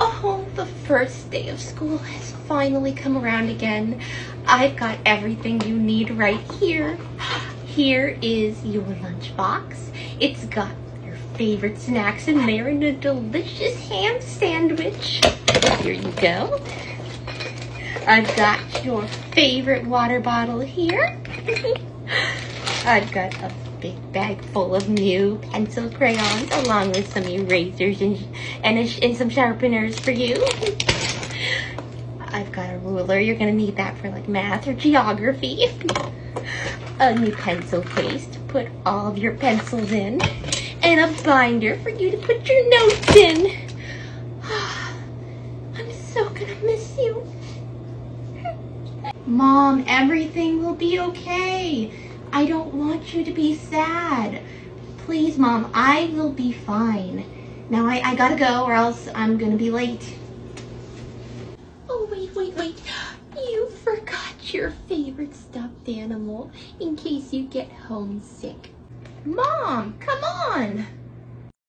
Oh, the first day of school has finally come around again. I've got everything you need right here. Here is your lunchbox. It's got your favorite snacks in there and a delicious ham sandwich. Here you go. I've got your favorite water bottle here. I've got a big bag full of new pencil crayons along with some erasers and, and, a, and some sharpeners for you. I've got a ruler. You're going to need that for like math or geography. a new pencil case to put all of your pencils in. And a binder for you to put your notes in. I'm so going to miss you. Mom, everything will be okay. I don't want you to be sad. Please, Mom, I will be fine. Now I, I gotta go or else I'm gonna be late. Oh, wait, wait, wait. You forgot your favorite stuffed animal in case you get homesick. Mom, come on.